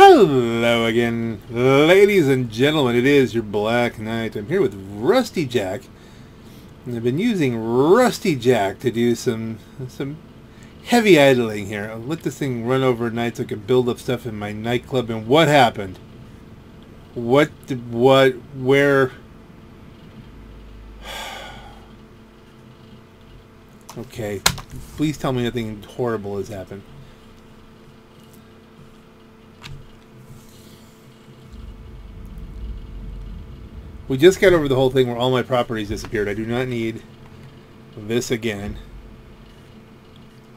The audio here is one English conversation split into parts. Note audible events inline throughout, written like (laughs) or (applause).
Hello again, ladies and gentlemen. It is your Black Knight. I'm here with Rusty Jack. And I've been using Rusty Jack to do some some heavy idling here. I'll let this thing run overnight so I can build up stuff in my nightclub. And what happened? What, what, where... (sighs) Okay, please tell me nothing horrible has happened. We just got over the whole thing where all my properties disappeared. I do not need this again.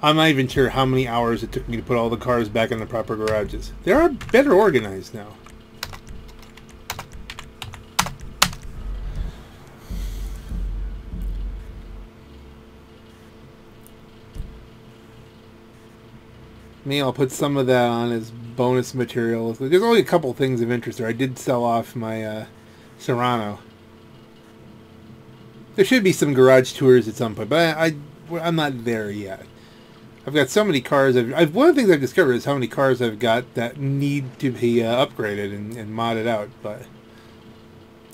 I'm not even sure how many hours it took me to put all the cars back in the proper garages. They are better organized now. Me, I'll put some of that on as bonus material. There's only a couple things of interest there. I did sell off my uh, Serrano. There should be some garage tours at some point, but I, I I'm not there yet. I've got so many cars. I've, I've one of the things I've discovered is how many cars I've got that need to be uh, upgraded and, and modded out. But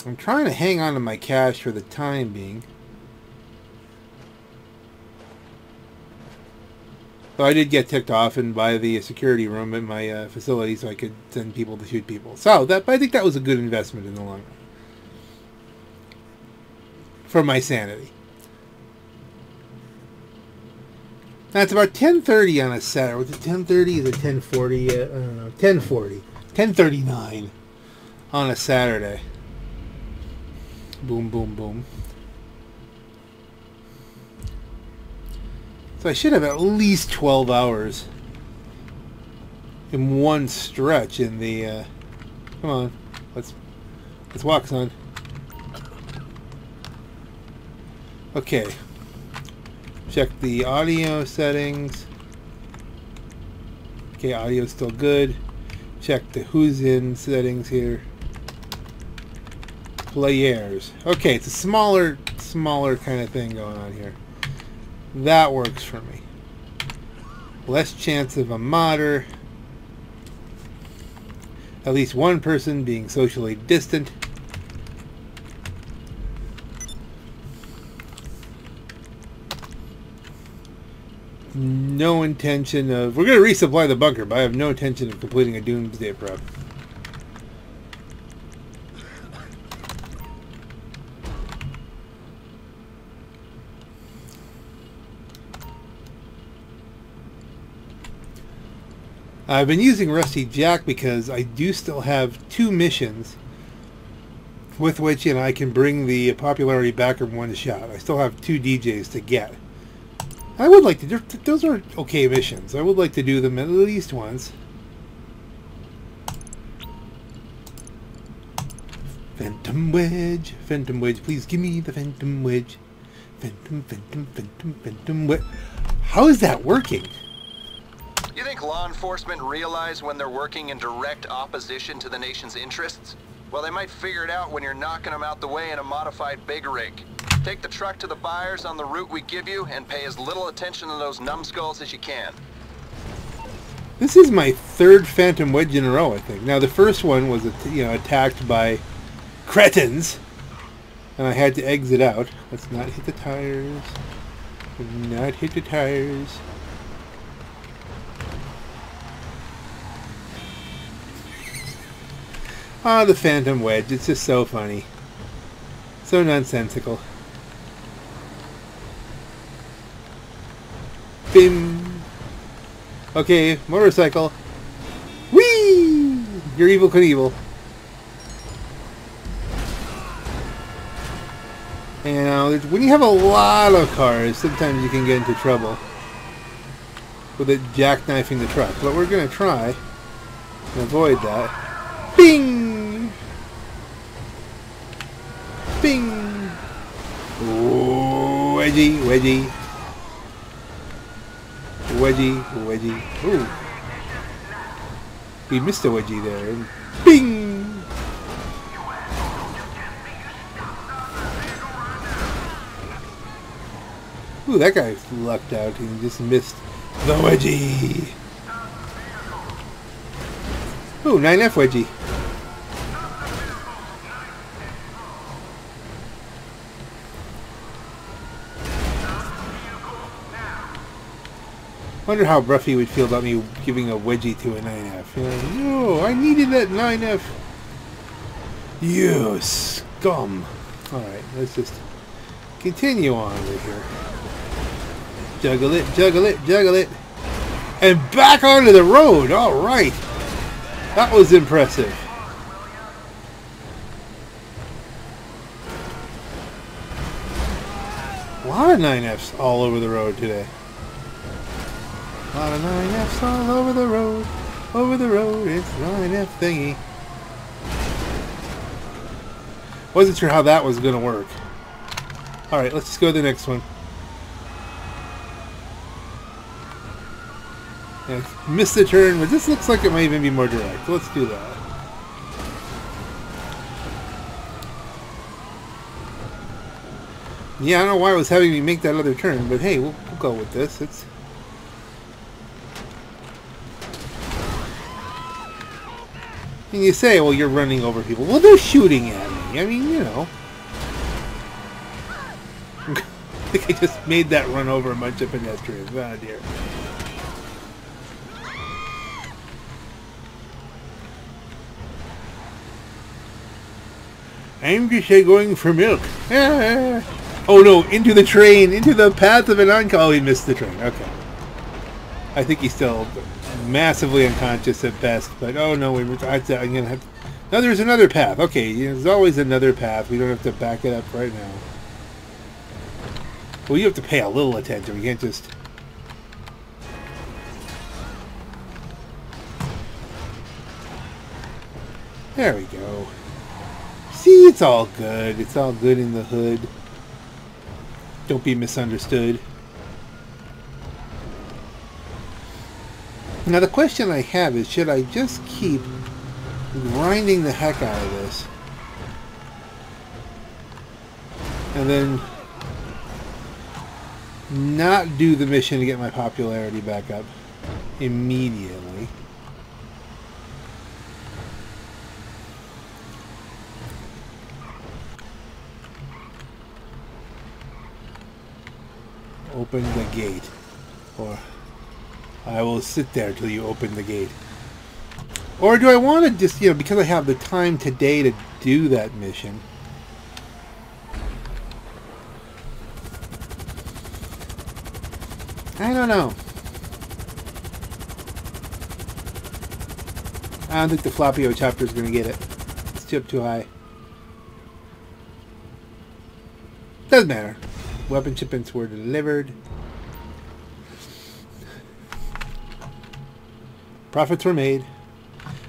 I'm trying to hang on to my cash for the time being. So I did get ticked off and buy the security room at my uh, facility so I could send people to shoot people. So that I think that was a good investment in the long run for my sanity. Now it's about 10:30 on a Saturday. Was it 10:30? Is it 10:40? yet? I don't know. 10:40. 10:39 on a Saturday. Boom, boom, boom. So I should have at least 12 hours in one stretch in the, uh, come on, let's, let's walk, son. Okay. Check the audio settings. Okay, audio's still good. Check the who's in settings here. Players. Okay, it's a smaller, smaller kind of thing going on here. That works for me. Less chance of a modder. At least one person being socially distant. No intention of... We're going to resupply the bunker, but I have no intention of completing a doomsday prep. I've been using Rusty Jack because I do still have two missions with which you know, I can bring the popularity back in one shot. I still have two DJs to get. I would like to. Those are okay missions. I would like to do them at least once. Phantom Wedge, Phantom Wedge, please give me the Phantom Wedge. Phantom, Phantom, Phantom, Phantom Wedge. How is that working? You think law enforcement realize when they're working in direct opposition to the nation's interests? Well, they might figure it out when you're knocking them out the way in a modified big rig. Take the truck to the buyers on the route we give you and pay as little attention to those numbskulls as you can. This is my third Phantom Wedge in a row, I think. Now, the first one was, you know, attacked by cretins, and I had to exit out. Let's not hit the tires. Not hit the tires. Ah, the Phantom Wedge. It's just so funny. So nonsensical. Bim. Okay, motorcycle. Whee! You're Evel Knievel. And uh, when you have a lot of cars, sometimes you can get into trouble with it jackknifing the truck. But we're going to try and avoid that. Bing! Bing! Wedgie, wedgie. Wedgie, wedgie. Ooh. We missed a wedgie there. Bing! Ooh, that guy lucked out. He just missed the wedgie. Ooh, 9F wedgie. Wonder how Ruffy would feel about me giving a wedgie to a 9F. You no, I needed that 9F. You scum. Alright, let's just continue on with here. Juggle it, juggle it, juggle it. And back onto the road. Alright. That was impressive. A lot of 9Fs all over the road today. Lot of 9Fs all over the road. Over the road, it's 9F thingy. Wasn't sure how that was going to work. Alright, let's just go to the next one. Yeah, missed the turn, but this looks like it might even be more direct. Let's do that. Yeah, I don't know why it was having me make that other turn, but hey, we'll, we'll go with this. It's And you say, well, you're running over people. Well, they're shooting at me. I mean, you know. I think I just made that run over a bunch of pedestrians. Oh, dear. I'm just going for milk. Ah. oh no, into the train, into the path of an oncall. Oh, he missed the train. Okay. I think he's still massively unconscious at best, but oh no, we, I, I'm gonna have. To, now there's another path. Okay, there's always another path. We don't have to back it up right now. Well, you have to pay a little attention. We can't just. There we go. See, it's all good. It's all good in the hood. Don't be misunderstood. Now the question I have is, should I just keep grinding the heck out of this? And then not do the mission to get my popularity back up immediately. Open the gate. Or I will sit there till you open the gate. Or do I want to just, you know, because I have the time today to do that mission. I don't know. I don't think the Floppy O chapter is going to get it. It's too up too high. Doesn't matter. Weapon shipments were delivered. Profits were made.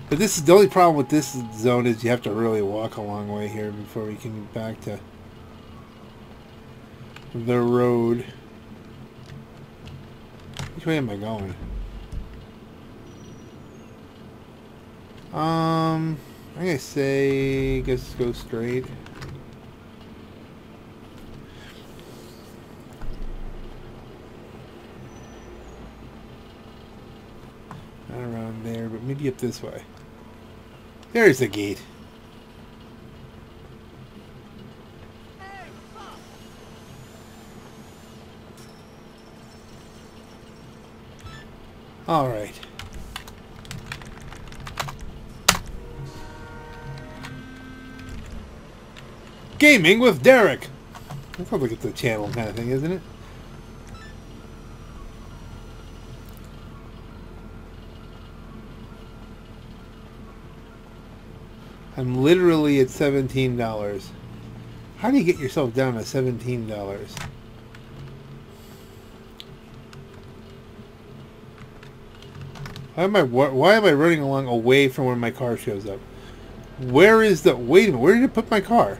But this is the only problem with this zone is you have to really walk a long way here before we can get back to the road. Which way am I going? Um, I'm gonna say, guess go straight. There, but maybe up this way. There's the gate. All right. Gaming with Derek. That sounds like it's a channel kind of thing, isn't it? I'm literally at $17. How do you get yourself down to $17? Why am I why am I running along away from where my car shows up? Where is the wait a minute, where did you put my car?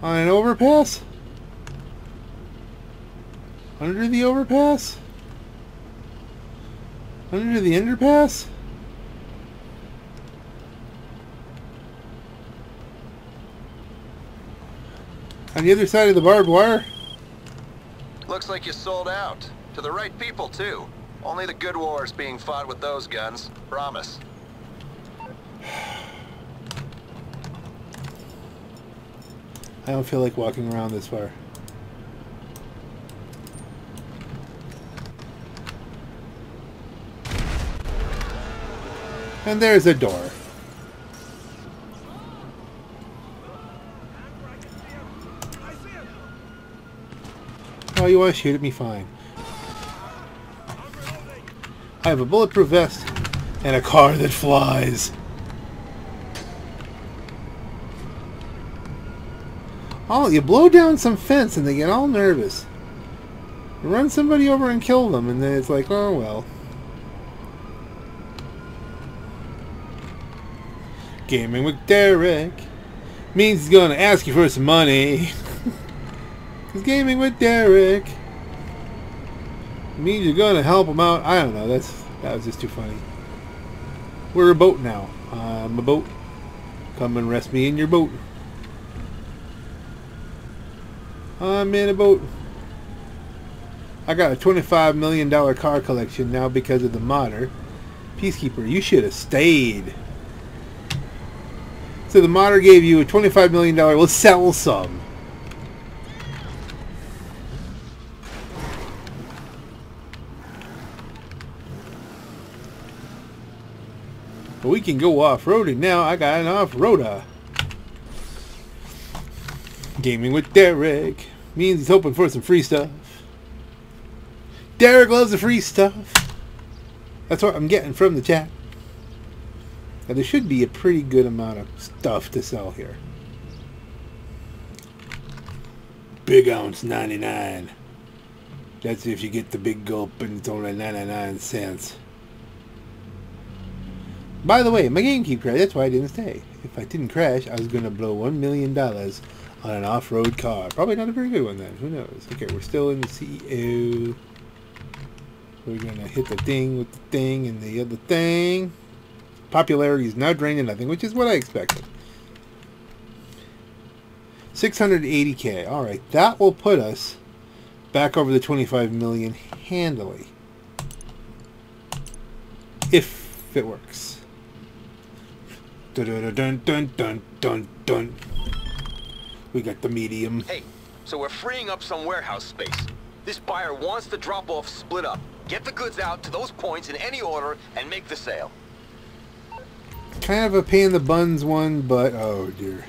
On an overpass? Under the overpass? Under the underpass? On the other side of the barbed wire? Looks like you sold out. To the right people, too. Only the good wars being fought with those guns. Promise. I don't feel like walking around this far. And there's a door. Oh, you want to shoot at me? Fine. I have a bulletproof vest and a car that flies. Oh, you blow down some fence and they get all nervous. You run somebody over and kill them and then it's like, oh well. Gaming with Derek means he's gonna ask you for some money. (laughs) Cause gaming with Derek means you're gonna help him out. I don't know. That's that was just too funny. We're a boat now. I'm a boat. Come and rest me in your boat. I'm in a boat. I got a $25 million car collection now because of the modder. Peacekeeper, you should have stayed. So the modder gave you a $25 million. Let's sell some. But we can go off-roading now. I got an off-roader. Gaming with Derek means he's hoping for some free stuff. Derek loves the free stuff. That's what I'm getting from the chat. Now there should be a pretty good amount of stuff to sell here. Big ounce 99. That's if you get the big gulp and it's only 99 cents. By the way, my game keep crashing. That's why I didn't stay. If I didn't crash, I was going to blow $1 million on an off-road car. Probably not a very good one then. Who knows? Okay, we're still in the CEO. We're going to hit the thing with the thing and the other thing. Popularity is now draining nothing, which is what I expected. 680k. All right, that will put us back over the 25 million handily. If it works. Dun dun dun dun dun dun dun. We got the medium. Hey, so we're freeing up some warehouse space. This buyer wants the drop-off split up. Get the goods out to those points in any order and make the sale. Kind of a pain in the buns one, but oh dear.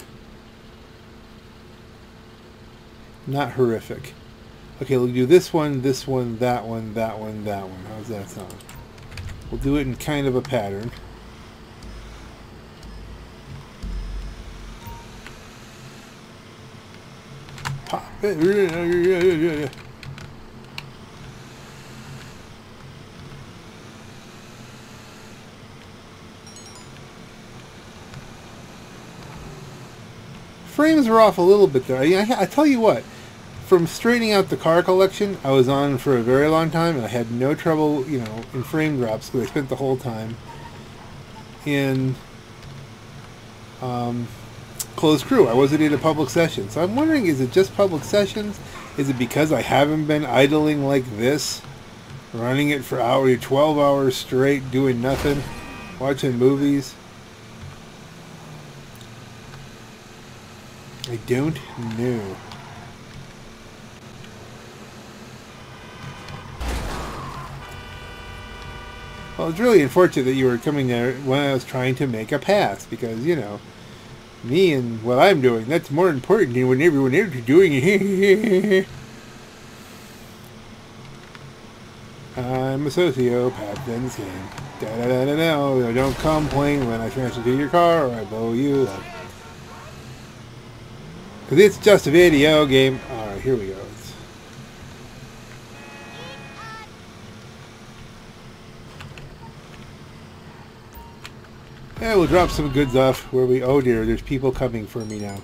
Not horrific. Okay, we'll do this one, this one, that one, that one, that one. How's that sound? We'll do it in kind of a pattern. Frames were off a little bit there. I, I tell you what, from straightening out the car collection, I was on for a very long time, and I had no trouble, you know, in frame drops because I spent the whole time. In um, closed crew. I wasn't in a public session. So I'm wondering, is it just public sessions? Is it because I haven't been idling like this? Running it for hours, 12 hours straight, doing nothing? Watching movies? I don't know. Well, it's really unfortunate that you were coming there when I was trying to make a pass, because, you know, me and what I'm doing, that's more important than what everyone else is doing. (laughs) I'm a sociopath in this game. Da da da da da. Oh, don't complain when I transfer to your car or I blow you up. Because it's just a video game. Alright, here we go. Yeah, we'll drop some goods off where we... Oh dear, there's people coming for me now.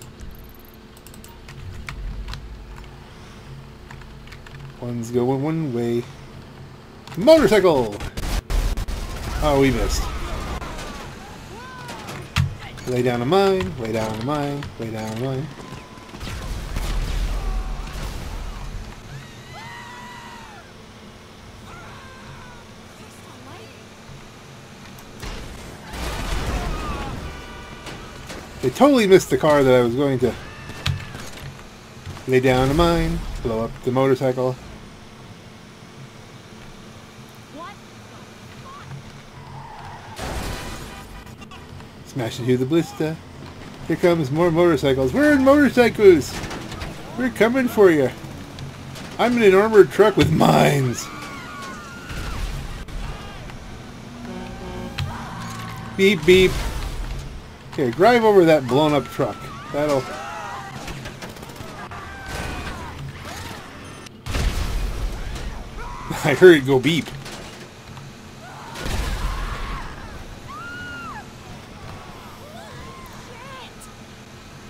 One's going one way. Motorcycle! Oh, we missed. Lay down a mine, lay down a mine, lay down a mine. They totally missed the car that I was going to lay down a mine, blow up the motorcycle. Smash into the Blista. Here comes more motorcycles. We're in motorcycles! We're coming for you. I'm in an armored truck with mines. Beep beep. Okay, drive over that blown up truck. That'll... (laughs) I heard it go beep.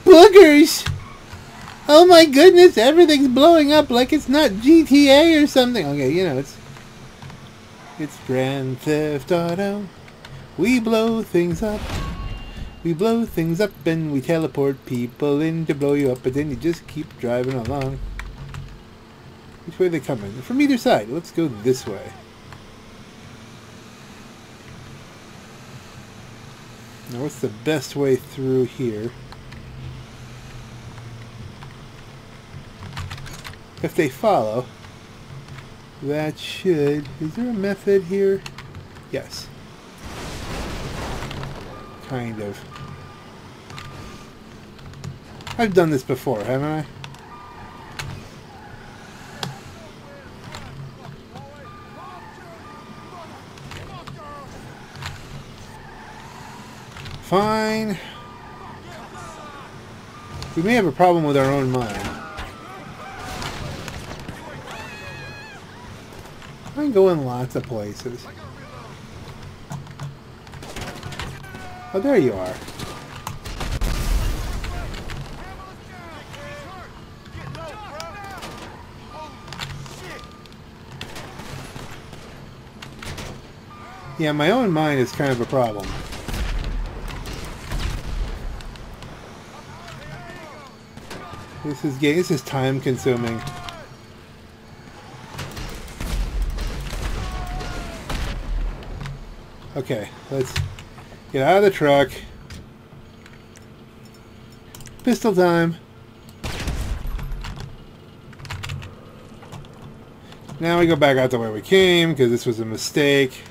Boogers! Oh my goodness, everything's blowing up like it's not GTA or something. Okay, you know, it's... It's Grand Theft Auto. We blow things up. We blow things up and we teleport people in to blow you up, but then you just keep driving along. Which way are they coming? From either side. Let's go this way. Now what's the best way through here? If they follow, that should... Is there a method here? Yes. Kind of. I've done this before, haven't I? Fine. We may have a problem with our own mind. I can go in lots of places. Oh, there you are. Yeah, my own mind is kind of a problem. This is getting, this is time consuming. Okay, let's get out of the truck. Pistol time. Now we go back out the way we came because this was a mistake.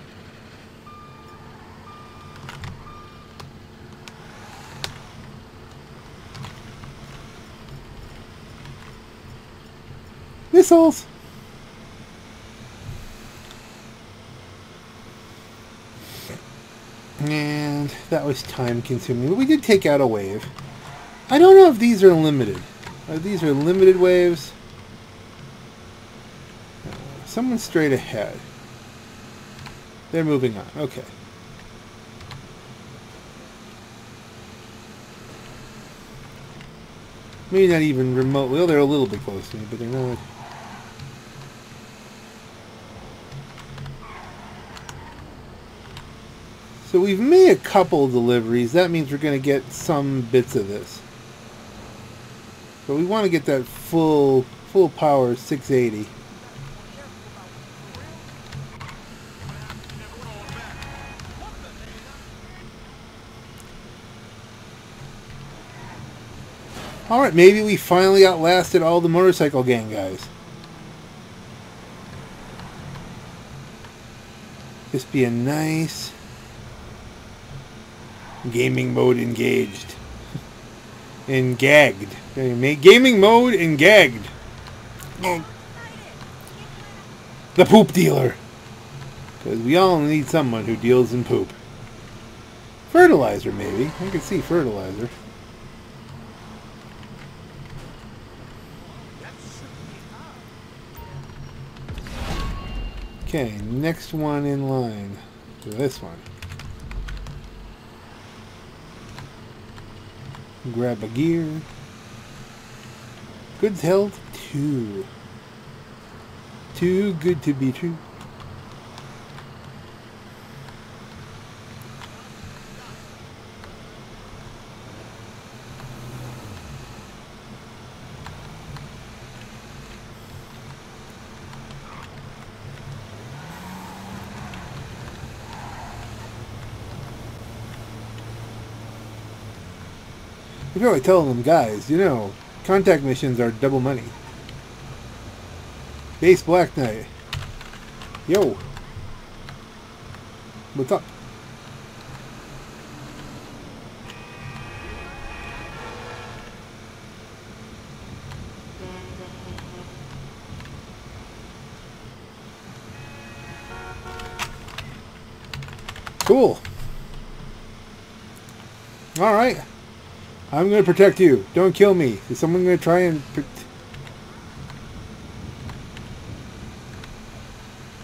Missiles! And that was time consuming. But we did take out a wave. I don't know if these are limited. Uh, these are limited waves. Uh, someone straight ahead. They're moving on. Okay. Maybe not even remotely. Well, they're a little bit close to me, but they're not. So we've made a couple deliveries. That means we're going to get some bits of this. But we want to get that full full power 680. Alright, maybe we finally outlasted all the motorcycle gang guys. This be a nice gaming mode engaged. and gagged. Gaming mode and gagged. The poop dealer. Because we all need someone who deals in poop. Fertilizer, maybe. I can see fertilizer. Okay, next one in line. This one. Grab a gear. Good health, too. Too good to be true. You're probably telling them, guys, you know, contact missions are double money. Base Black Knight. Yo. What's up? Cool. Alright. I'm going to protect you. Don't kill me. Is someone going to try and...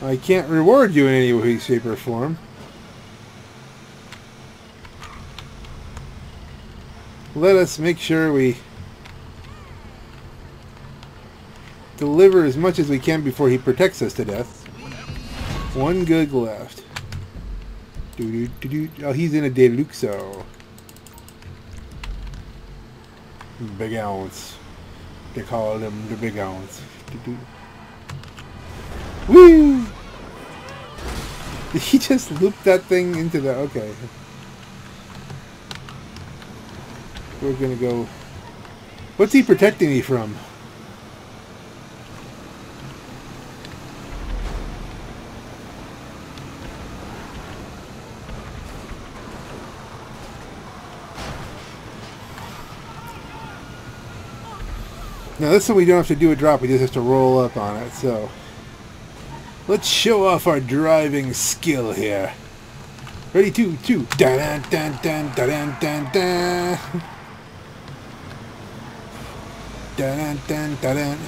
I can't reward you in any way, shape, or form. Let us make sure we deliver as much as we can before he protects us to death. One good left. Doo -doo -doo oh, he's in a Deluxo. Big ounce. They call them the big ounce. Woo! Did he just loop that thing into the... Okay. We're gonna go... What's he protecting me from? Now this one we don't have to do a drop, we just have to roll up on it, so... Let's show off our driving skill here. Ready, two, two. Dun dun dun dun dun. Dun dun dun dun.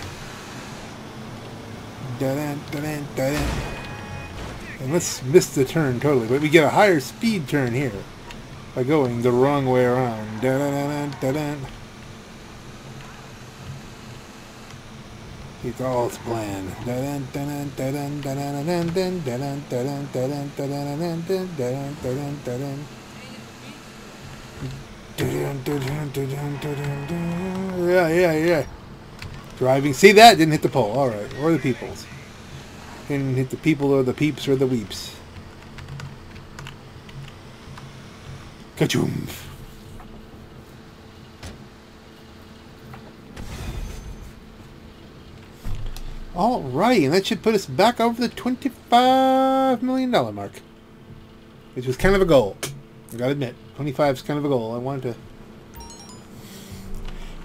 Dun dun dun dun. And let's miss the turn totally, but we get a higher speed turn here by going the wrong way around. Dun dun dun dun dun. It's all planned. Yeah, yeah, yeah. Driving. See that? Didn't hit the pole. Alright. Or the peoples. Didn't hit the people or the peeps or the weeps. Kachoom. Alright, and that should put us back over the $25 million mark. Which was kind of a goal. I gotta admit, 25 is kind of a goal. I wanted to...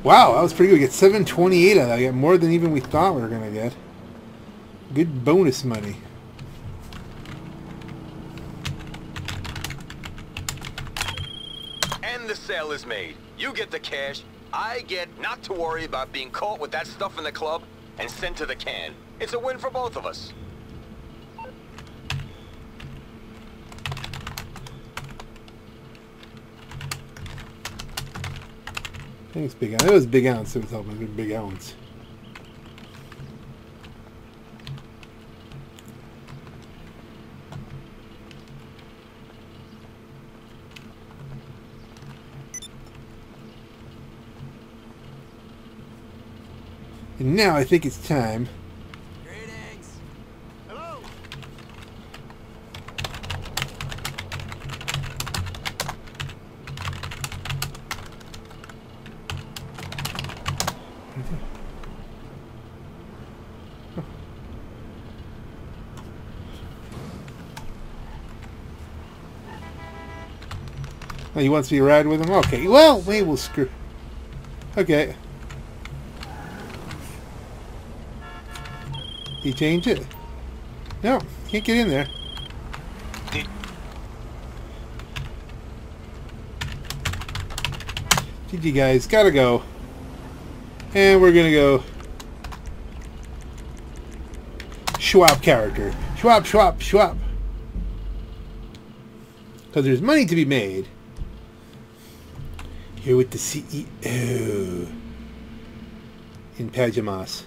Wow, that was pretty good. We get 728 out of that. I got more than even we thought we were going to get. Good bonus money. And the sale is made. You get the cash. I get not to worry about being caught with that stuff in the club and sent to the can. It's a win for both of us. Thanks, Big Ounce. It was Big Ounce. It was helping Big Ounce. And now I think it's time. Greetings. Hello. (laughs) Oh, wants me to ride with him? Okay, well, we'll screw... Okay. He changed it? No, can't get in there. GG guys, gotta go. And we're gonna go Schwab character. Schwab, Schwab, Schwab. Because there's money to be made. Here with the CEO in pajamas.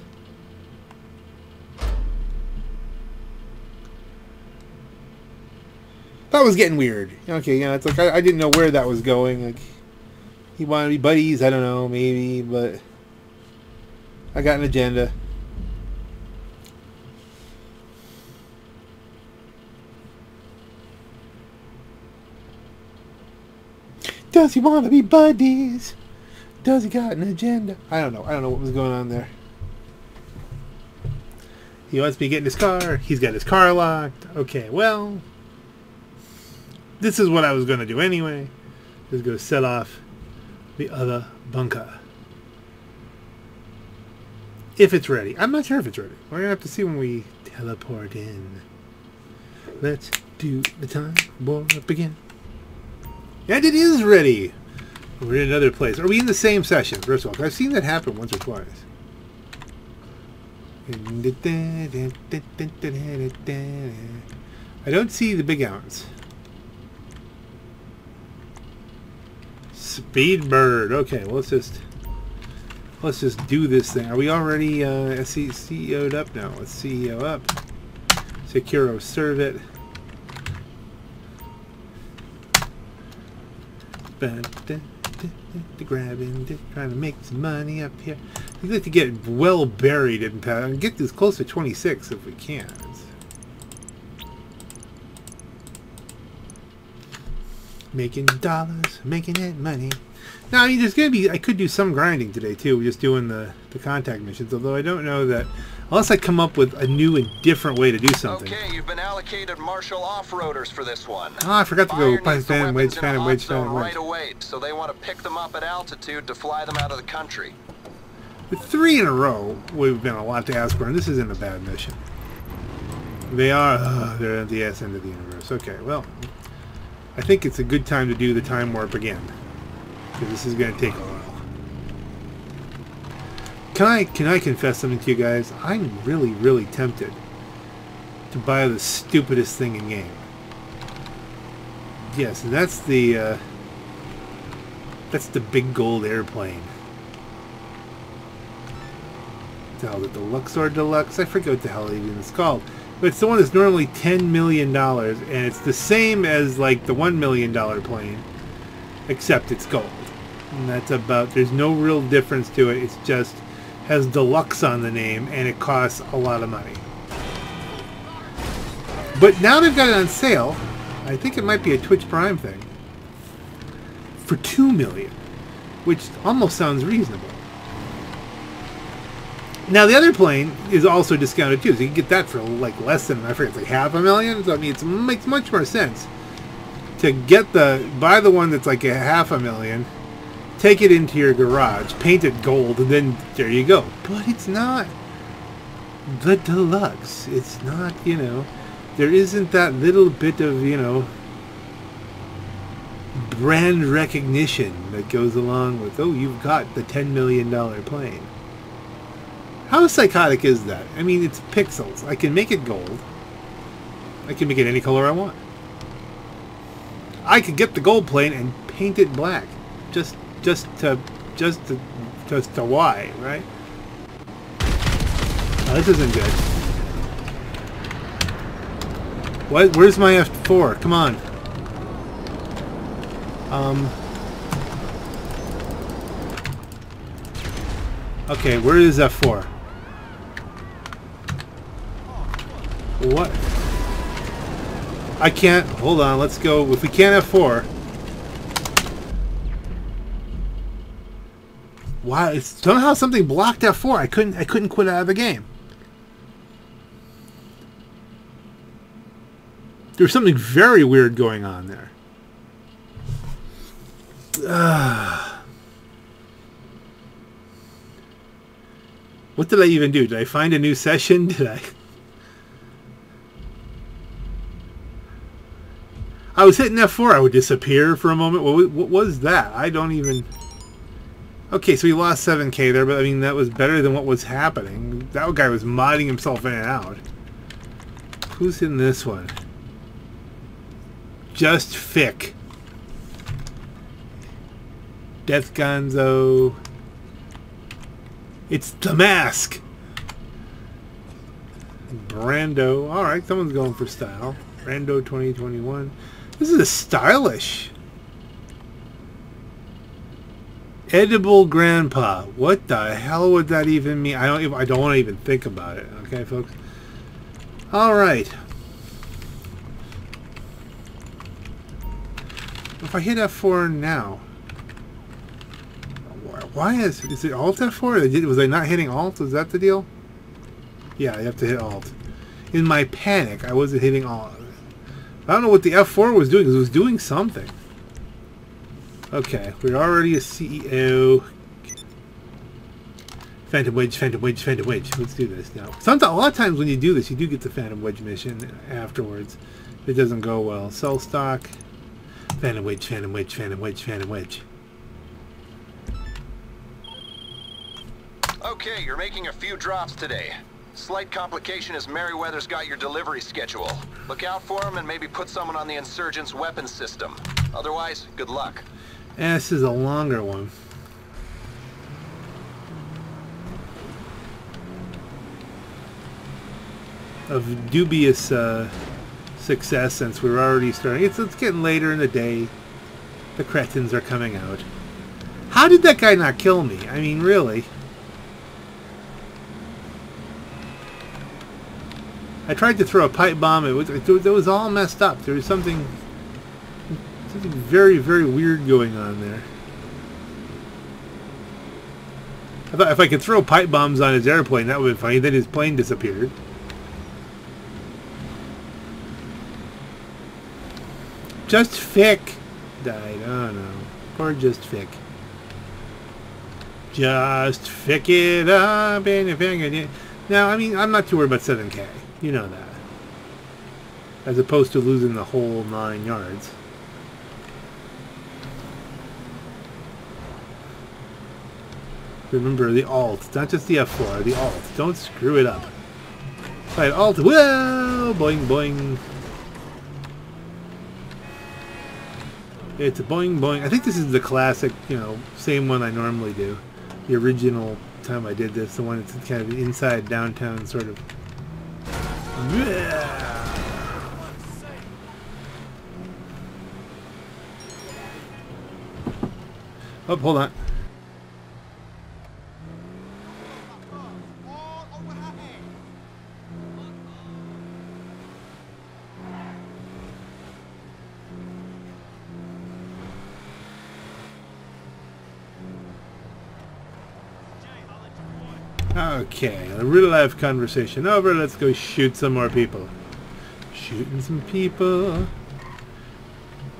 That was getting weird. Okay, yeah, it's like I, I didn't know where that was going. Like he wanted to be buddies, I don't know, maybe, but I got an agenda. Does he want to be buddies? Does he got an agenda? I don't know. I don't know what was going on there. He wants me to get in his car. He's got his car locked. Okay, well, this is what I was going to do anyway. Just go sell off the other bunker. If it's ready. I'm not sure if it's ready. We're going to have to see when we teleport in. Let's do the time warp again. And it is ready. We're in another place. Are we in the same session, first of all? I've seen that happen once or twice. I don't see the big ounce. Speed bird. Okay, well, let's just let's just do this thing. Are we already uh, CEO'd up now? Let's CEO up. SecuroServ it. grabbing, trying to make some money up here. We'd like to get well buried in and get this close to 26 if we can. Making dollars, making that money. Now, I mean, there's going to be, I could do some grinding today too, just doing the, the contact missions, although I don't know that, unless I come up with a new and different way to do something. Okay, you've been allocated Marshall off-roaders for this one. Oh, I forgot to go Fire the fan, wedge, weapons in a fan, hot wedge, fan, wedge. right away, so they want to pick them up at altitude to fly them out of the country. With three in a row would have been a lot to ask for, and this isn't a bad mission. They are, uh, they're at the ass end of the universe. Okay, well, I think it's a good time to do the time warp again. Because this is going to take a while. Can I, can I confess something to you guys? I'm really, really tempted to buy the stupidest thing in game. Yes, and that's the, uh, that's the big gold airplane. Now the Deluxe, or Deluxe? I forget what the hell it even is called. But it's the one that's normally $10 million, and it's the same as like the $1 million plane, except it's gold. And that's about, there's no real difference to it. It's just has deluxe on the name, and it costs a lot of money. But now they've got it on sale. I think it might be a Twitch Prime thing. For 2 million, which almost sounds reasonable. Now the other plane is also discounted too, so you can get that for like less than I forget, it's like half a million. So I mean, it makes much more sense to get the buy the one that's like a half a million, take it into your garage, paint it gold, and then there you go. But it's not the deluxe. It's not you know, there isn't that little bit of you know brand recognition that goes along with oh you've got the ten million dollar plane. How psychotic is that? I mean, it's pixels. I can make it gold. I can make it any color I want. I could get the gold plane and paint it black. Just, just to, just to, just to why, right? Oh, this isn't good. What? Where's my F4? Come on. Um. Okay, where is F4? What? I can't. Hold on. Let's go. If we can't have four. Why? Somehow something blocked F4. I couldn't. I couldn't quit out of the game. There's something very weird going on there. Uh, (sighs) what did I even do? Did I find a new session? (laughs) Did I? I was hitting F4, I would disappear for a moment. What, what was that? I don't even... Okay, so he lost 7k there, but I mean, that was better than what was happening. That guy was modding himself in and out. Who's in this one? Just Fick. Death Gonzo. It's the mask! Brando. Alright, someone's going for style. Brando 2021. This is stylish. Edible grandpa. What the hell would that even mean? I don't. Even, I don't want to even think about it. Okay, folks. All right. If I hit F4 now, Why is is it Alt F4? Was I not hitting Alt? Was that the deal? Yeah, you have to hit Alt. In my panic, I wasn't hitting Alt. I don't know what the F4 was doing. It was doing something. Okay, we're already a CEO. Phantom Wedge, Phantom Wedge, Phantom Wedge. Let's do this now. Sometimes, a lot of times when you do this, you do get the Phantom Wedge mission afterwards. It doesn't go well. Sell stock. Phantom Wedge, Phantom Wedge, Phantom Wedge, Phantom Wedge. Okay, you're making a few drops today. Slight complication is Merryweather's got your delivery schedule. Look out for him and maybe put someone on the insurgent's weapons system. Otherwise, good luck. And this is a longer one. Of dubious uh, success since we're already starting. It's, it's getting later in the day. The cretins are coming out. How did that guy not kill me? I mean, really? I tried to throw a pipe bomb. It was it, it was all messed up. There was something something very very weird going on there. I thought if I could throw pipe bombs on his airplane, that would be funny. Then his plane disappeared. Just Fick died. Oh no. Poor Just Fick. Just Fick it up in your finger. Now, I mean, I'm not too worried about 7K. You know that. As opposed to losing the whole nine yards. Remember the alt, not just the F4, the alt. Don't screw it up. Right, alt, whoa, boing, boing. It's a boing, boing. I think this is the classic, you know, same one I normally do. The original time I did this, the one that's kind of inside downtown sort of. Oh, hold on. Okay, a real life conversation over. Let's go shoot some more people. Shooting some people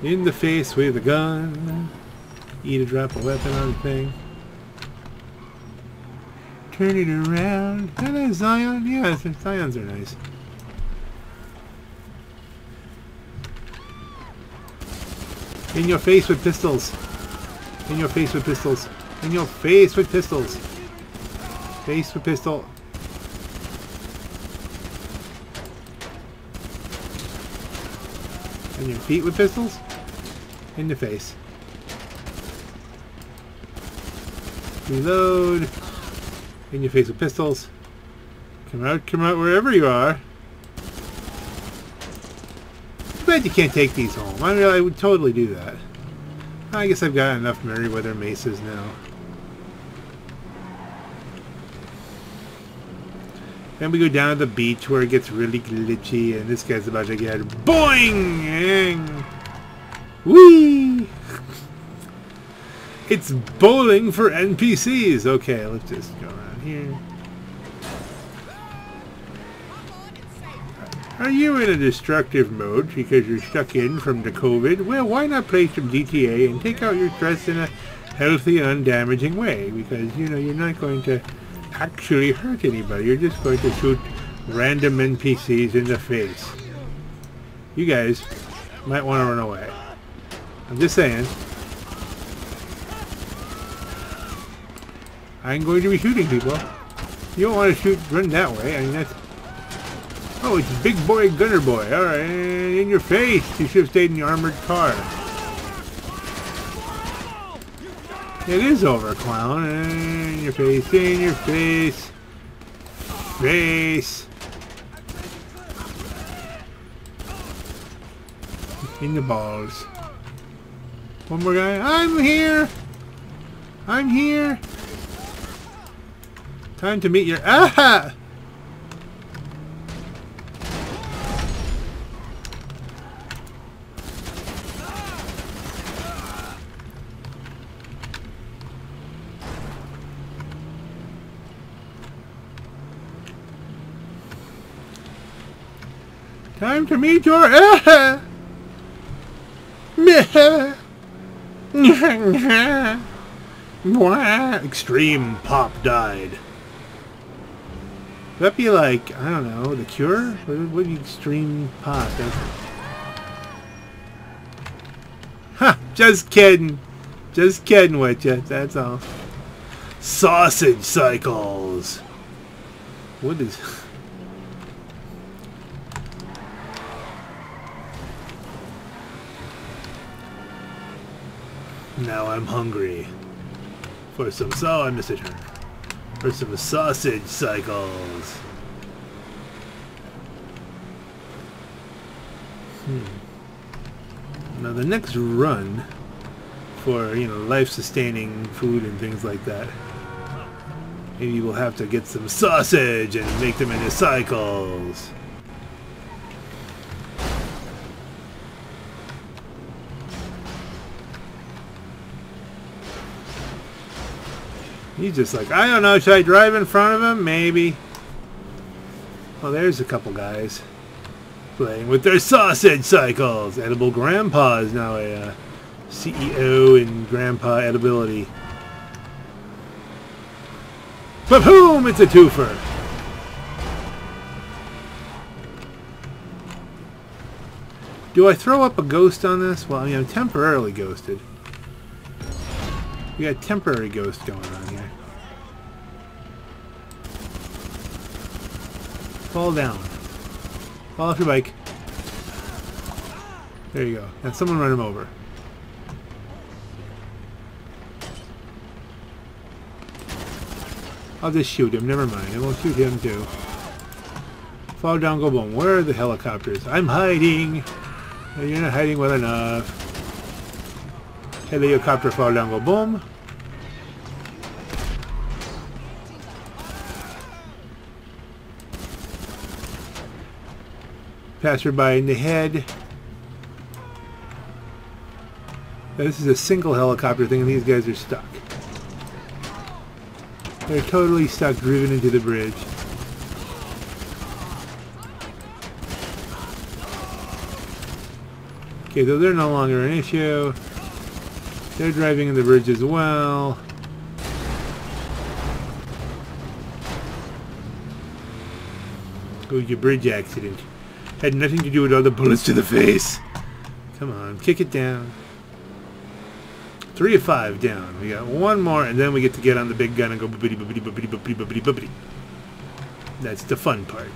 in the face with a gun. Eat a drop of weapon on the thing. Turn it around. Hello, Zion. Yeah, Zions are nice. In your face with pistols. In your face with pistols. In your face with pistols. Face with pistol. And your feet with pistols? In the face. Reload. In your face with pistols. Come out, come out wherever you are. Bad you can't take these home. I, really, I would totally do that. I guess I've got enough Merryweather maces now. Then we go down to the beach where it gets really glitchy and this guy's about to get boing! Whee! It's bowling for NPCs! Okay, let's just go around here. Are you in a destructive mode because you're stuck in from the COVID? Well, why not play some GTA and take out your stress in a healthy, undamaging way? Because, you know, you're not going to actually hurt anybody. You're just going to shoot random NPCs in the face. You guys might want to run away. I'm just saying. I'm going to be shooting people. You don't want to shoot, run that way. I mean, that's... Oh, it's Big Boy Gunner Boy. Alright, in your face. You should have stayed in the armored car. It is over, clown. In your face, in your face. Face. In the balls. One more guy. I'm here! I'm here! Time to meet your... Ah! Time to meet your... Mwah. Extreme pop died. Would that be like, I don't know, the cure? What would- be extreme pop? Ha! Just kidding. Just kidding with you. That's all. Sausage cycles. What is... Now I'm hungry. For some saw, I missed turn. For some sausage cycles. Hmm. Now the next run for, you know, life-sustaining food and things like that. Maybe we'll have to get some sausage and make them into cycles. He's just like, I don't know, should I drive in front of him? Maybe. Well, there's a couple guys playing with their sausage cycles. Edible Grandpa is now a uh, CEO in Grandpa Edibility. But boom, it's a twofer. Do I throw up a ghost on this? Well, I mean, I'm temporarily ghosted. We got temporary ghost going on here. Fall down. Fall off your bike. There you go. And someone run him over. I'll just shoot him. Never mind. I won't shoot him too. Fall down, go boom. Where are the helicopters? I'm hiding. You're not hiding well enough. Helicopter fall down, go boom. Passerby in the head. This is a single helicopter thing and these guys are stuck. They're totally stuck, driven into the bridge. Okay, so they're no longer an issue. They're driving in the bridge as well. Oh, your bridge accident. Had nothing to do with all the bullets to the face. Come on, kick it down. Three of five down. We got one more, and then we get to get on the big gun and go boopity boopity boopity boopity boopity boopity. That's the fun part.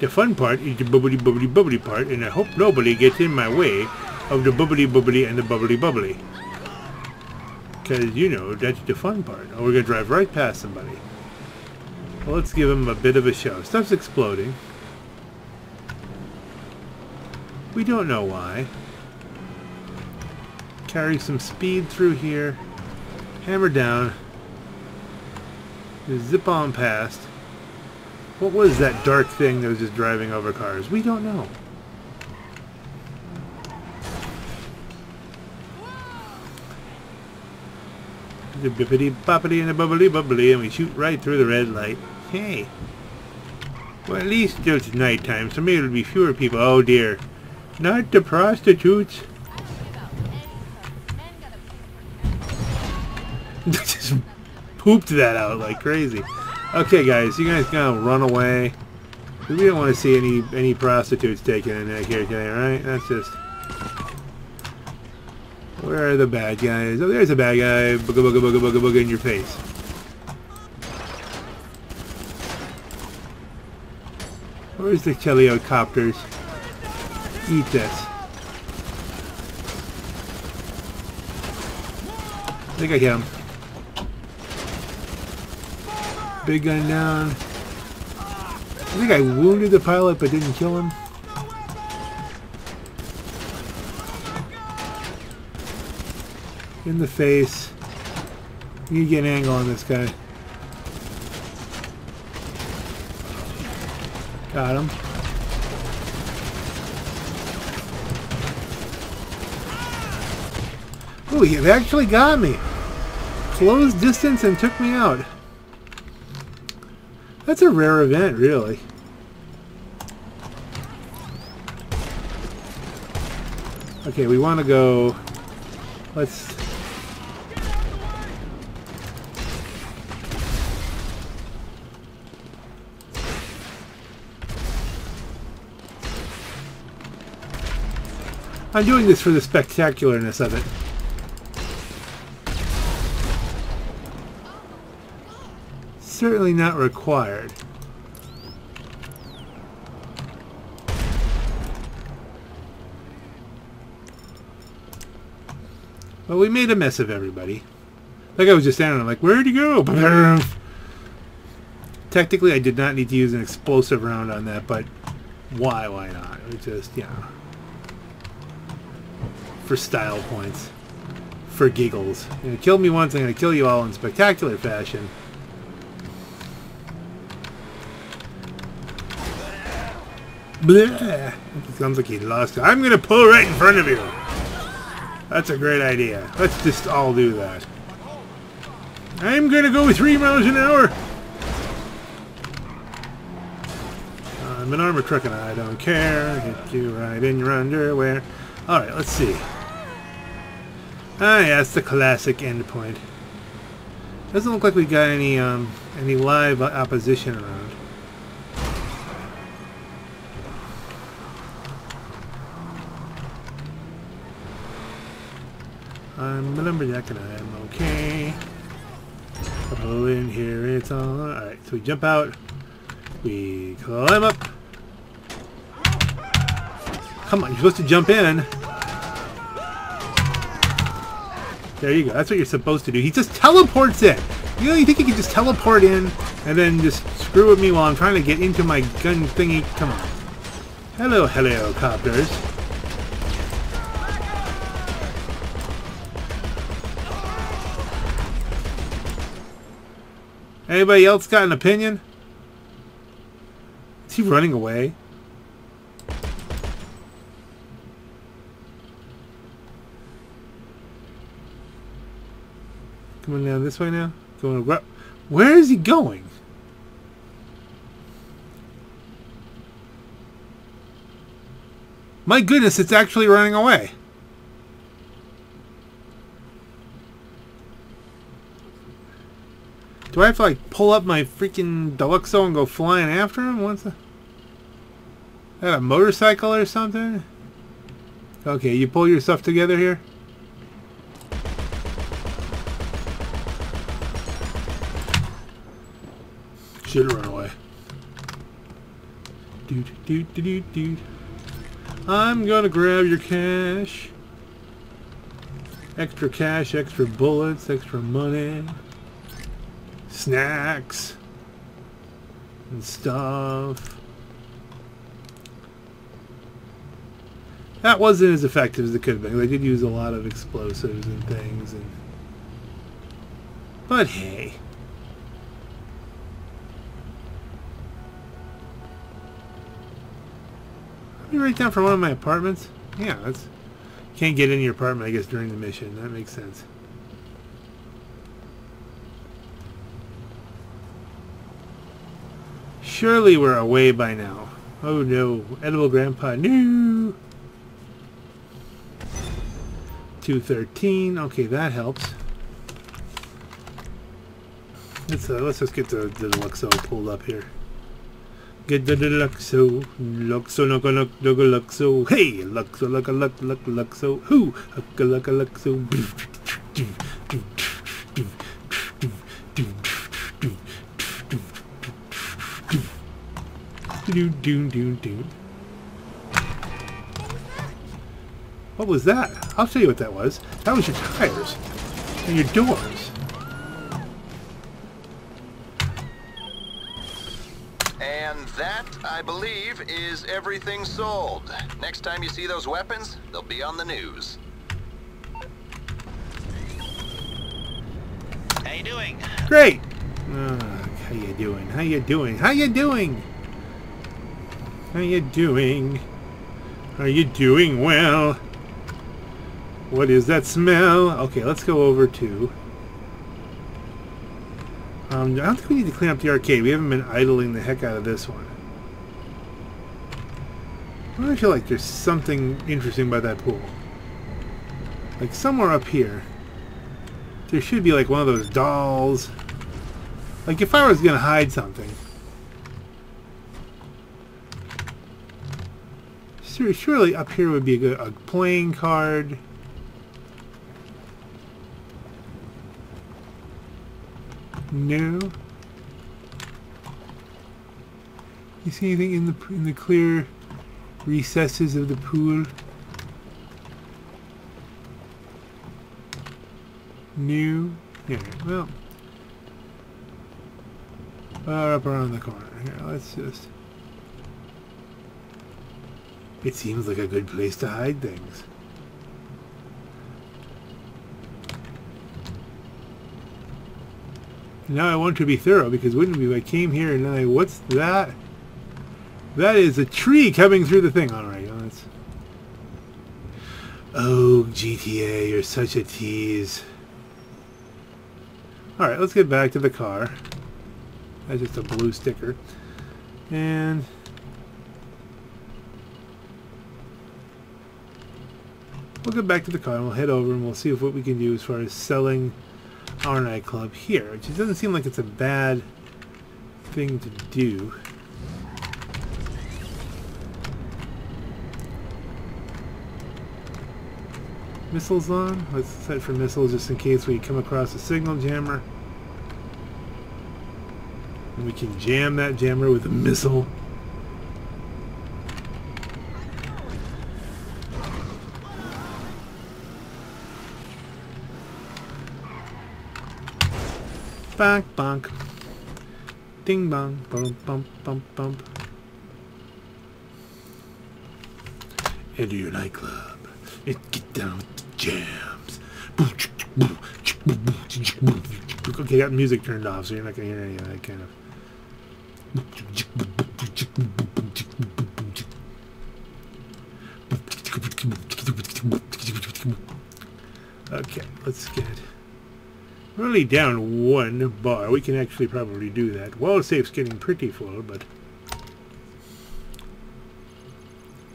The fun part is the boopity boopity boopity part, and I hope nobody gets in my way of the boopity boopity and the bubbly bubbly. Because, you know, that's the fun part. Oh, we're going to drive right past somebody. Well, let's give them a bit of a show. Stuff's exploding. We don't know why. Carry some speed through here. Hammer down. Zip on past. What was that dark thing that was just driving over cars? We don't know. The bippity boppity and the bubbly bubbly and we shoot right through the red light. Hey. Well, at least it's nighttime, so maybe it'll be fewer people. Oh dear. Not the prostitutes. (laughs) Just pooped that out like crazy. Okay, guys, you guys gonna run away. We don't want to see any any prostitutes taken in here today, right? That's just. Where are the bad guys? Oh, there's a bad guy. Booga booga booga booga booga in your face. Where's the helicopters? Eat this. I think I hit him. Big gun down. I think I wounded the pilot but didn't kill him. In the face. You get an angle on this guy. Got him. Ooh, he actually got me. Closed distance and took me out. That's a rare event, really. Okay, we want to go... Let's... I'm doing this for the spectacularness of it. Certainly not required. Well, we made a mess of everybody. Like I was just standing there, like, where'd he go? (laughs) Technically, I did not need to use an explosive round on that, but why, why not? It just, yeah. For style points. For giggles. You killed me once, I'm going to kill you all in spectacular fashion. Blah. It sounds like he lost. I'm going to pull right in front of you. That's a great idea. Let's just all do that. I'm going to go three miles an hour. I'm an armor truck and I don't care. Hit you right in your underwear. Alright, let's see. Ah, yeah, that's the classic endpoint. Doesn't look like we got any um any live opposition around. I'm a lumberjack and I'm okay. Oh, in here it's all alright. So we jump out. We climb up. Come on, you're supposed to jump in. There you go. That's what you're supposed to do. He just teleports in. You know, you think he can just teleport in and then just screw with me while I'm trying to get into my gun thingy? Come on. Hello, helicopters. Anybody else got an opinion? Is he running away? Coming down this way now? Going to Where is he going? My goodness, it's actually running away. Do I have to like pull up my freaking Deluxo and go flying after him? What's the... That a motorcycle or something? Okay, you pull your stuff together here? Should run away. Dude, dude, dude, dude. I'm gonna grab your cash. Extra cash, extra bullets, extra money snacks and stuff. That wasn't as effective as it could have been. They did use a lot of explosives and things. And... But hey. Let me write down for one of my apartments. Yeah, that's... Can't get in your apartment, I guess, during the mission. That makes sense. Surely we're away by now. Oh no. Edible Grandpa. No! 213. Okay, that helps. Let's, uh, let's just get the, the Deluxo pulled up here. Get the Deluxo. Luxo, look, look, look, Luxo. Hey! Luxo, look, look, look, Luxo. Who? Look, look, Luxo. Do do do do. What was that? I'll tell you what that was. That was your tires and your doors. And that, I believe, is everything sold. Next time you see those weapons, they'll be on the news. How you doing? Great. Uh, how you doing? How you doing? How you doing? How you doing? Are you doing well? What is that smell? Okay, let's go over to... Um, I don't think we need to clean up the arcade. We haven't been idling the heck out of this one. I feel like there's something interesting about that pool. Like somewhere up here. There should be like one of those dolls. Like if I was going to hide something. Surely up here would be a, good, a playing card. No. You see anything in the in the clear recesses of the pool? No. Yeah. Well. Uh, up around the corner. Here, let's just. It seems like a good place to hide things. Now I want to be thorough because wouldn't it be if I came here and I what's that? That is a tree coming through the thing. All right, let's. Oh, GTA, you're such a tease. All right, let's get back to the car. That's just a blue sticker, and we'll get back to the car and we'll head over and we'll see if what we can do as far as selling our nightclub here, which doesn't seem like it's a bad thing to do. Missiles on? Let's set for missiles just in case we come across a signal jammer. And we can jam that jammer with a missile. Bonk, bonk. Ding bong. Bump, bump, bump, bump. Enter your nightclub. And get down with the jams. Okay, got music turned off, so you're not to hear any of that kind of. Okay, let's get we're only down one bar. We can actually probably do that. Wall safe's getting pretty full, but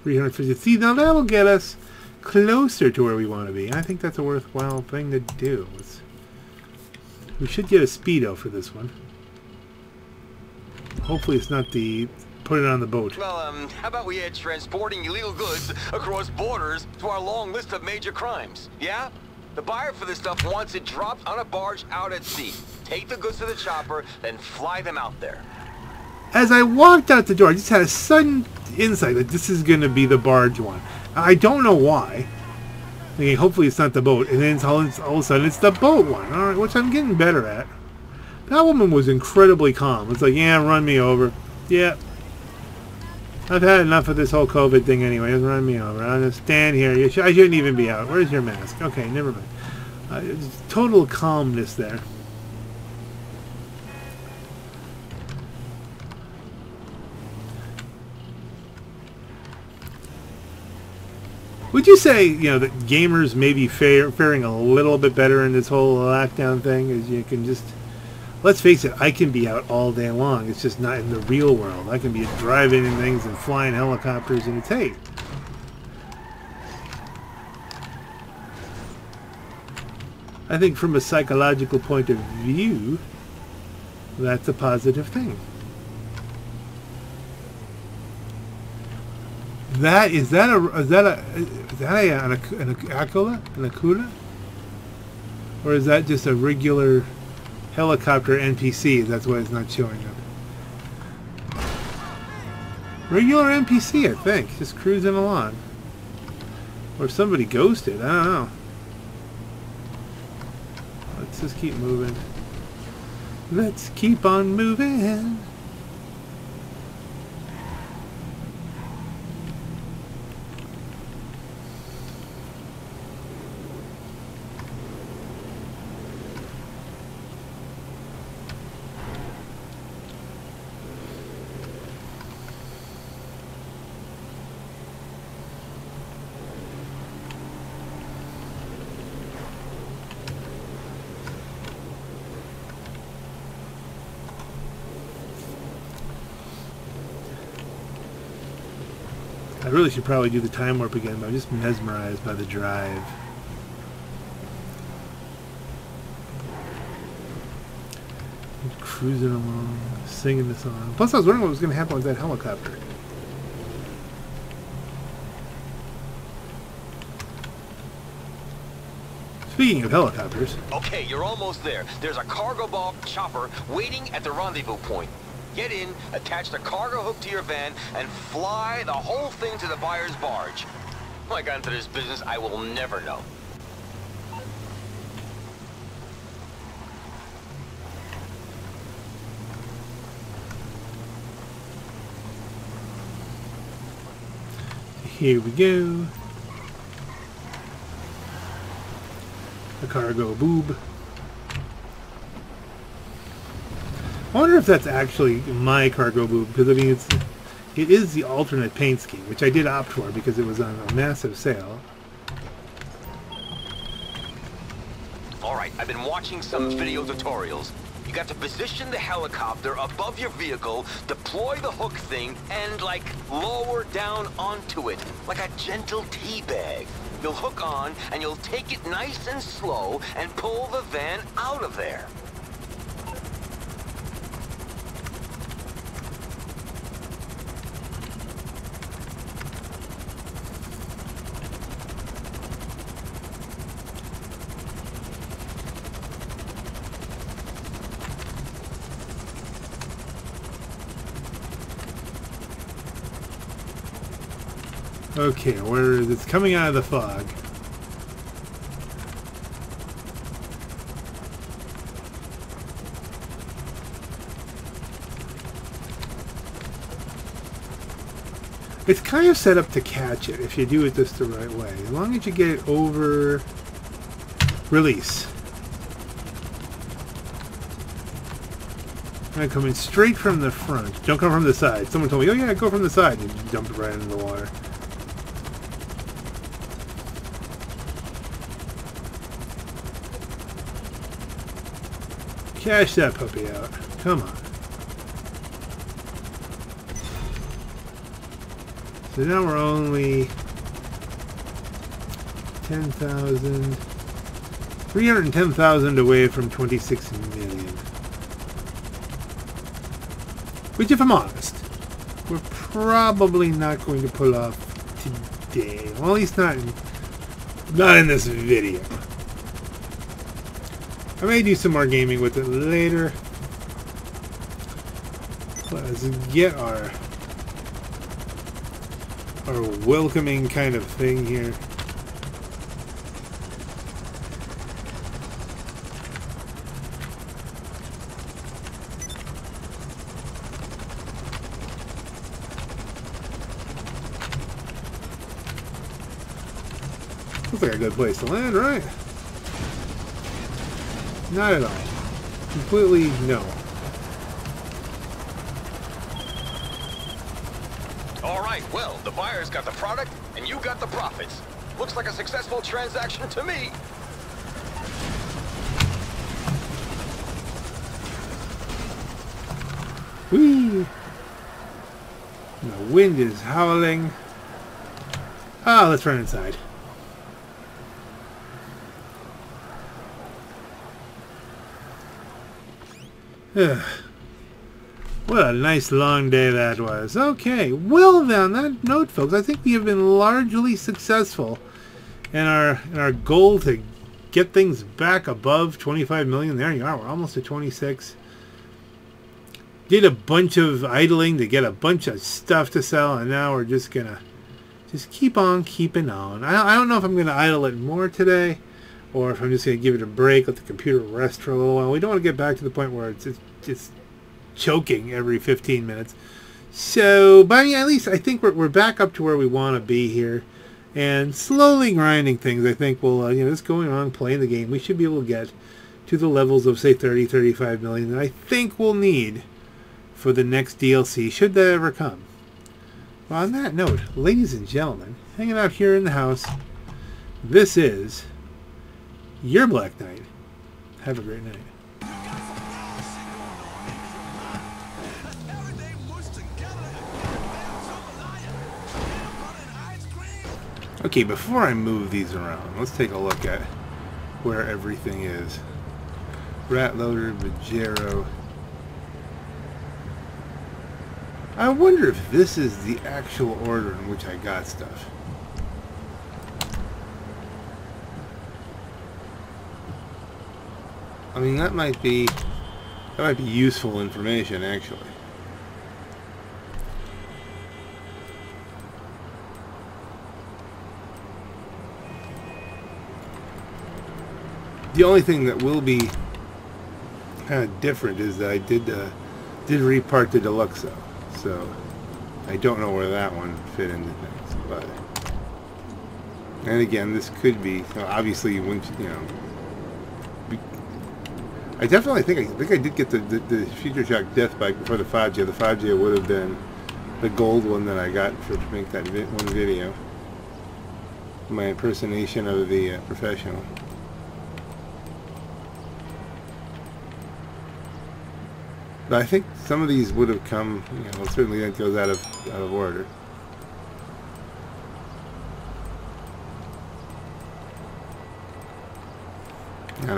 350. See, now that'll get us closer to where we want to be. I think that's a worthwhile thing to do. Let's, we should get a speedo for this one. Hopefully it's not the put it on the boat. Well, um, how about we add transporting illegal goods across borders to our long list of major crimes? Yeah? The buyer for this stuff wants it dropped on a barge out at sea. Take the goods to the chopper, then fly them out there. As I walked out the door, I just had a sudden insight that this is going to be the barge one. I don't know why. I Thinking, hopefully it's not the boat. And then all, all of a sudden it's the boat one. All right, which I'm getting better at. That woman was incredibly calm. It's like, yeah, run me over. Yeah. I've had enough of this whole COVID thing anyway. It's running me over. I'll just stand here. Sh I shouldn't even be out. Where's your mask? Okay, never mind. Uh, total calmness there. Would you say, you know, that gamers may be faring a little bit better in this whole lockdown thing? As you can just, let's face it, I can be out all day long. It's just not in the real world. I can be driving in things and flying helicopters, and it's hey. I think from a psychological point of view, that's a positive thing. That is that a is that a is that a an, an Akula an Akula, or is that just a regular helicopter NPC? That's why it's not showing up. Regular NPC, I think, just cruising along, or somebody ghosted. I don't know. Let's just keep moving. Let's keep on moving. really should probably do the time warp again, but I'm just mesmerized by the drive. I'm cruising along, singing the song. Plus, I was wondering what was going to happen with that helicopter. Speaking of helicopters. Okay, you're almost there. There's a Cargobob chopper waiting at the rendezvous point. Get in, attach the cargo hook to your van, and fly the whole thing to the buyer's barge. How I got into this business, I will never know. here we go. The cargo boob. I wonder if that's actually my cargo boob because I mean it's it is the alternate paint scheme, which I did opt for because it was on a massive sale. All right, I've been watching some video tutorials. You got to position the helicopter above your vehicle, deploy the hook thing, and, like, lower down onto it, like a gentle tea bag. You'll hook on, and you'll take it nice and slow, and pull the van out of there. Okay, where is it's coming out of the fog. It's kind of set up to catch it if you do it just the right way. As long as you get it over release. I'm coming straight from the front. Don't come from the side. Someone told me, oh yeah, go from the side. And you dump it right into the water. Cash that puppy out. Come on. So now we're only 10,000, 310,000 away from 26 million. Which, if I'm honest, we're probably not going to pull off today. Well, at least not in, not in this video. I may do some more gaming with it later. Let's get our our welcoming kind of thing here. Looks like a good place to land, right? Not at all. Completely no. All right, well, the buyer's got the product, and you got the profits. Looks like a successful transaction to me. Whee! The wind is howling. Ah, let's run inside. (sighs) What a nice long day that was. Okay, well then, that note, folks, I think we have been largely successful in our in our goal to get things back above 25 million. There you are. We're almost at 26. Did a bunch of idling to get a bunch of stuff to sell, and now we're just gonna just keep on keeping on. I, I don't know if I'm gonna idle it more today, or if I'm just gonna give it a break, let the computer rest for a little while. We don't want to get back to the point where it's it's just choking every 15 minutes. So, but I mean, at least I think we're, we're back up to where we want to be here. And slowly grinding things, I think will, uh, you know, just going on playing the game, we should be able to get to the levels of, say, 30, 35 million that I think we'll need for the next DLC, should that ever come. Well, on that note, ladies and gentlemen, hanging out here in the house, this is you're Black Knight. Have a great night. Okay, before I move these around, let's take a look at where everything is. Ratloader, Vajero. I wonder if this is the actual order in which I got stuff. I mean, that might be that might be useful information, actually. The only thing that will be kind of different is that I did uh, did repart the Deluxo, so I don't know where that one fit into things. But and again, this could be obviously when you know. I definitely think I think I did get the, the, the Future Shock Death Bike before the 5J. The 5J would have been the gold one that I got for to make that vi- one video. My impersonation of the uh, professional. But I think some of these would have come, you know, certainly that goes out of out of order.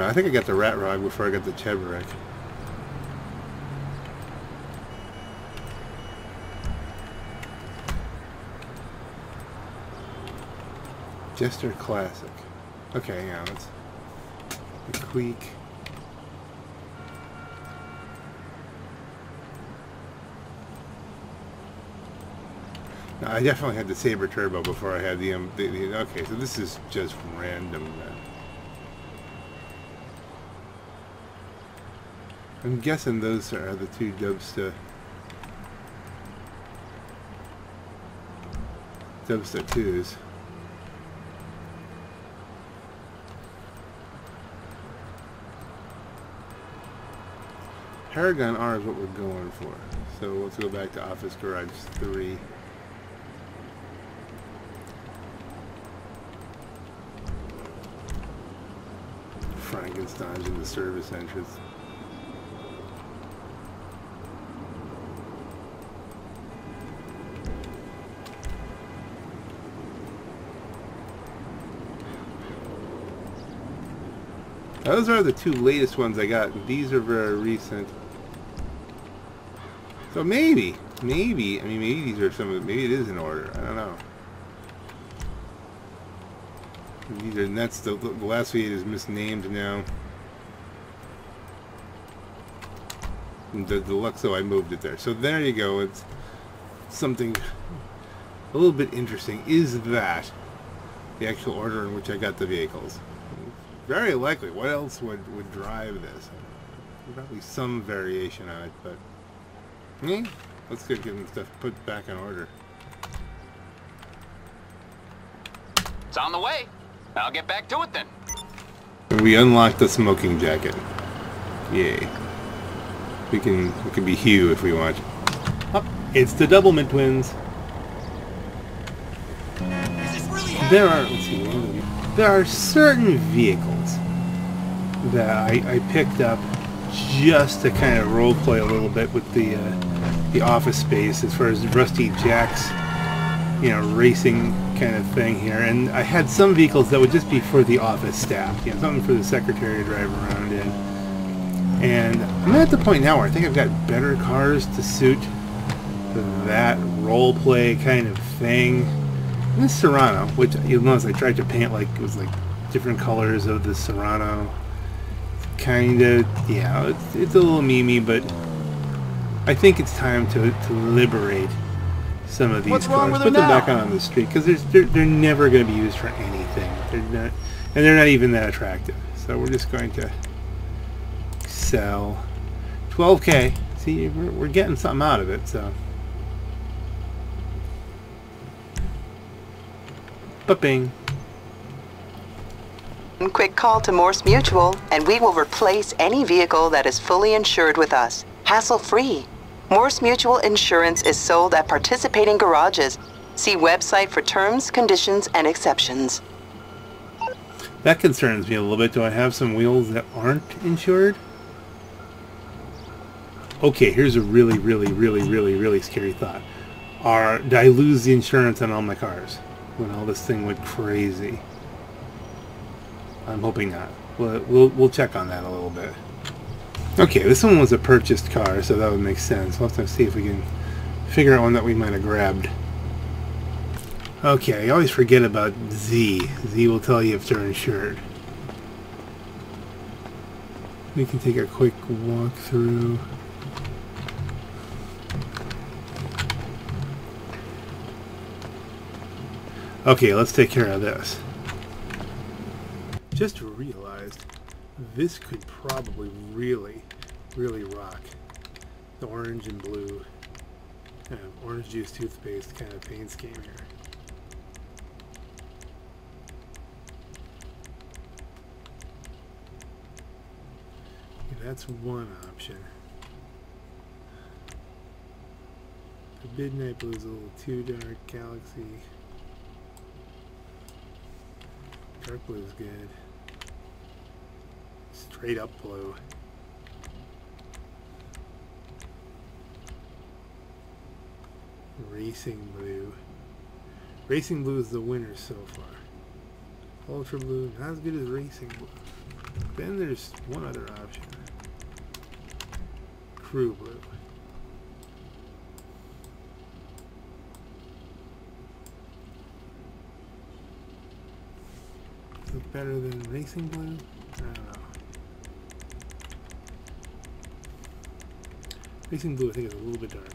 I think I got the Rat rod before I got the Cheburek. Jester Classic. Okay, yeah, let's... The Queek. I definitely had the Sabre Turbo before I had the, um, the, the okay, so this is just random then. I'm guessing those are the two Dubsta Dubsta 2s. Paragon R is what we're going for. So let's go back to Office Garage 3. Frankenstein's in the service entrance. Those are the two latest ones I got. These are very recent. So maybe, maybe, I mean, maybe these are some of, maybe it is in order. I don't know. These are, and that's the, the last V8 is misnamed now. The Deluxo, I moved it there. So there you go. It's something a little bit interesting. Is that the actual order in which I got the vehicles? Very likely. What else would, would drive this? Probably some variation on it, but... Eh, let's get getting stuff put back in order. It's on the way. I'll get back to it then. And we unlocked the smoking jacket. Yay. We can we can be Hugh if we want. Oh, it's the Doublemint twins. Is this really happening? There are let's see, one of them- there are certain vehicles that I, I picked up just to kind of role play a little bit with the uh, the office space as far as Rusty Jack's you know racing kind of thing here. And I had some vehicles that would just be for the office staff, you know, something for the secretary to drive around in. And I'm at the point now where I think I've got better cars to suit that role play kind of thing. And this Serrano, which you'll notice I tried to paint like it was like different colors of the Serrano. Kind of, yeah, it's, it's a little memey, but I think it's time to, to liberate some of these What's wrong cars, put them them back out on the street because they're, they're never going to be used for anything. They're not, and they're not even that attractive. So we're just going to sell 12k. See, we're, we're getting something out of it. So, ba-bing. Quick call to Morse Mutual, and we will replace any vehicle that is fully insured with us, hassle-free. Morse Mutual Insurance is sold at participating garages. See website for terms, conditions, and exceptions. That concerns me a little bit. Do I have some wheels that aren't insured? Okay, here's a really, really, really, really, really scary thought. Are did I lose the insurance on all my cars when all this thing went crazy? I'm hoping not. We'll, we'll, we'll check on that a little bit. Okay, this one was a purchased car, so that would make sense. We'll see if we can figure out one that we might have grabbed. Okay, I always forget about Z. Z will tell you if they're insured. We can take a quick walk through. Okay, let's take care of this. Just realized this could probably really, really rock. The orange and blue, kind of orange juice toothpaste kind of paint scheme here. Okay, that's one option. The midnight blue is a little too dark. Galaxy. Dark blue is good. Straight up blue. Racing blue. Racing blue is the winner so far. Ultra blue, not as good as racing blue. Then there's one other option. Crew blue. It better than racing blue? I don't know. Racing blue I think is a little bit darker.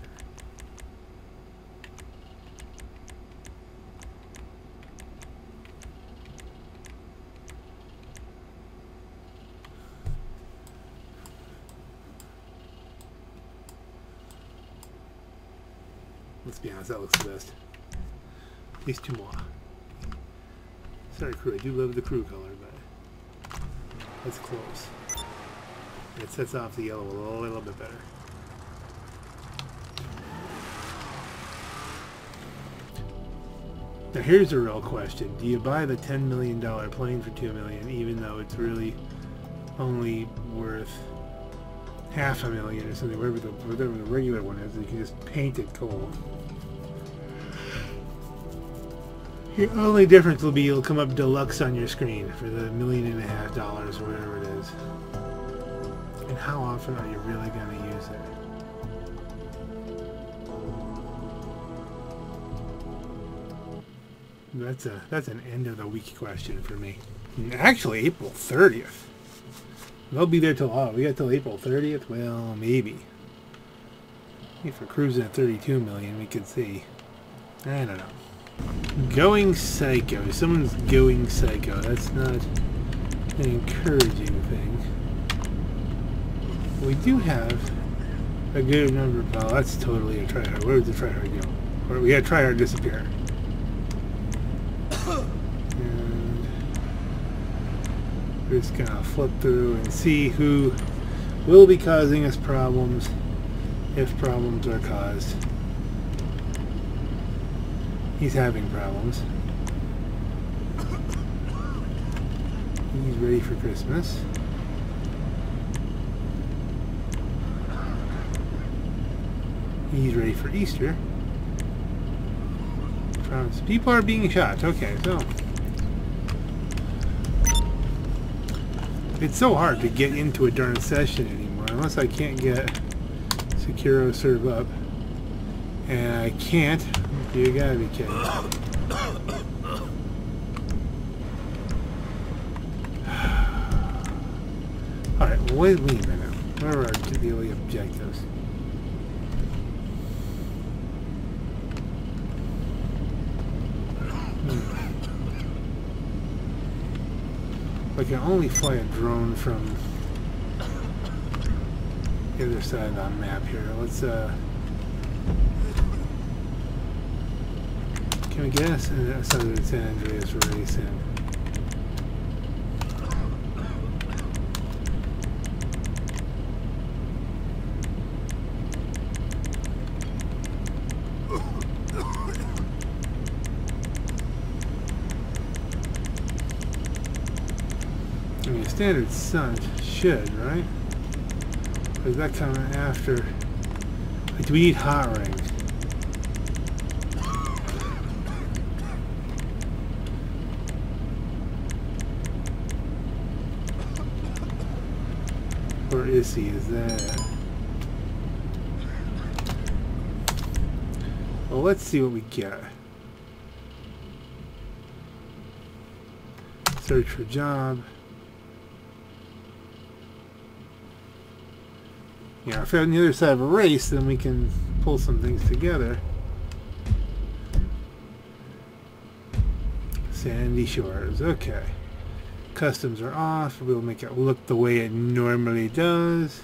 Let's be honest, that looks the best. These two more. Crew. I do love the crew color, but that's close. It sets off the yellow a little bit better. Now here's a real question. Do you buy the $10 million plane for 2 million even though it's really only worth half a million or something, whatever the, whatever the regular one is, you can just paint it gold. The only difference will be it'll come up deluxe on your screen for the million and a half dollars or whatever it is. And how often are you really going to use it? That's a that's an end of the week question for me. Actually, April 30th. They'll be there till oh, we got till April 30th. Well, maybe. If we're cruising at 32 million, we could see. I don't know. Going psycho. Someone's going psycho. That's not an encouraging thing. We do have a good number. Oh, that's totally a tryhard. Where did the tryhard go? Or we had tryhard disappear. And we're just gonna flip through and see who will be causing us problems if problems are caused. He's having problems. He's ready for Christmas. He's ready for Easter. People are being shot. Okay, so it's so hard to get into a darn session anymore unless I can't get SecuroServ up. And I can't. You gotta be kidding. (sighs) Alright, wait a minute. What are our daily objectives? Hmm. I can only fly a drone from the other side of the map here. Let's, uh... Can we get us outside of the San Andreas race in? I mean, standard sun should, right? Or is that coming after? Like, do we need hot rings? Is that? let's see what we get. Search for job. Yeah, if we're on the other side of a race, then we can pull some things together. Sandy Shores, okay. Customs are off. We'll make it look the way it normally does.